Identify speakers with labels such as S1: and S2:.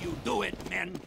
S1: you do it, men.